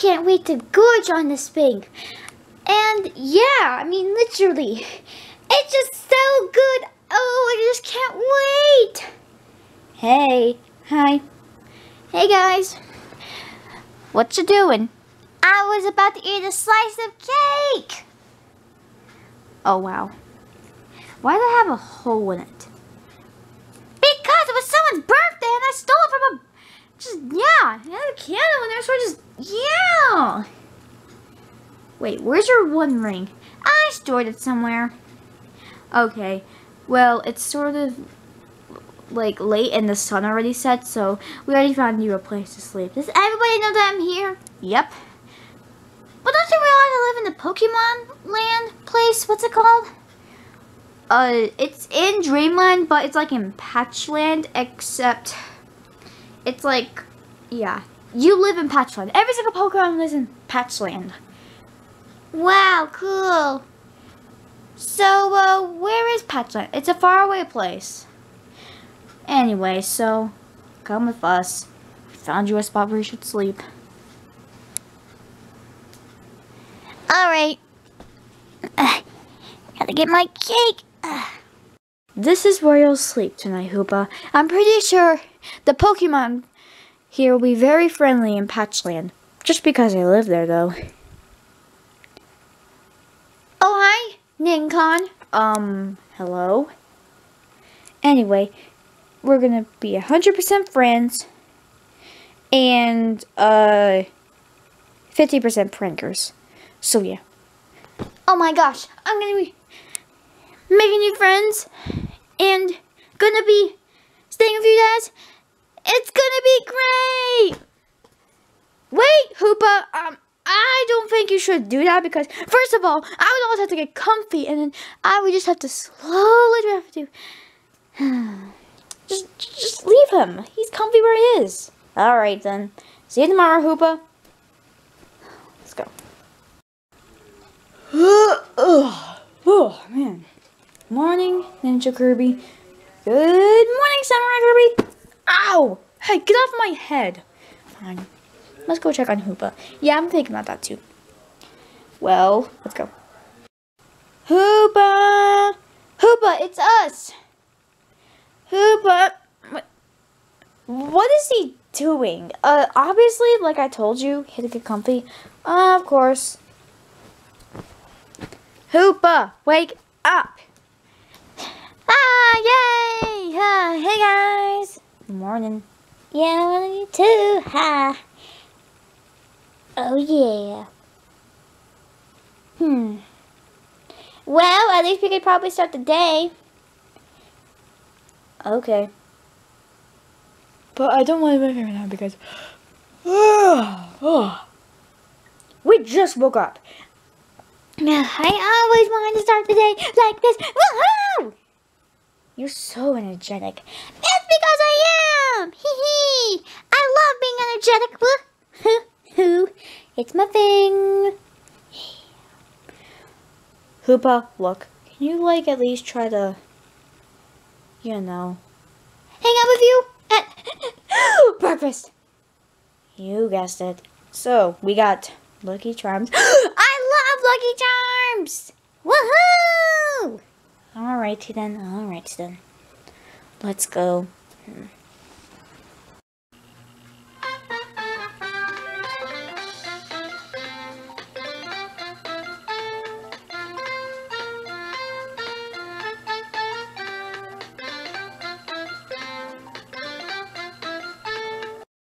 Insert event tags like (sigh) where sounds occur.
can't wait to gorge on this thing. And yeah, I mean, literally, (laughs) it's just so good. Oh, I just can't wait. Hey, hi. Hey guys. What you doing? I was about to eat a slice of cake. Oh, wow. Why do I have a hole in it? Because it was someone's birthday and I stole it from a... Just, yeah. It had a candle in there, so just... Yeah. Wait, where's your one ring? I stored it somewhere. Okay. Well, it's sort of like late and the sun already set, so we already found you a place to sleep. Does everybody know that I'm here? Yep. But don't you realize I live in the Pokemon land place? What's it called? Uh, it's in Dreamland, but it's like in Patchland, except it's like, yeah. You live in Patchland. Every single Pokemon lives in Patchland. Wow, cool. So, uh, where is Patchland? It's a faraway place. Anyway, so, come with us. We found you a spot where you should sleep. Alright. (sighs) Gotta get my cake. (sighs) This is where you'll sleep tonight, Hoopa. I'm pretty sure the Pokemon here will be very friendly in Patchland. Just because I live there, though. Oh, hi, Nincon. Um, hello? Anyway, we're gonna be 100% friends and, uh, 50% prankers. So, yeah. Oh my gosh, I'm gonna be making new friends and gonna be staying with you guys. It's gonna be great! Wait, Hoopa, um, I don't think you should do that because, first of all, I would always have to get comfy and then I would just have to slowly drift to. (sighs) just, just leave him. He's comfy where he is. Alright then. See you tomorrow, Hoopa. Let's go. (sighs) oh, man. Morning, Ninja Kirby. Good morning, Samurai Kirby. Ow! Hey, get off my head. Fine. Let's go check on Hoopa. Yeah, I'm thinking about that too. Well, let's go. Hoopa! Hoopa, it's us! Hoopa! What is he doing? Uh, obviously, like I told you, he had to get comfy. Uh, of course. Hoopa, wake up! Ah, yay! Uh, hey guys! Good morning. Yeah, you too. Ha! Oh yeah. Hmm. Well, at least we could probably start the day. Okay. But I don't want to move right now because... (sighs) we just woke up. Now, I always wanted to start the day like this. Woohoo! You're so energetic. It's because I am! Hee hee! I love being energetic. Woohoo! It's my thing. Hoopa, look. Can you, like, at least try to, you know, hang out with you at (gasps) breakfast? You guessed it. So, we got Lucky Charms. (gasps) I love Lucky Charms! Woohoo! Alrighty then, alrighty then. Let's go. Hmm.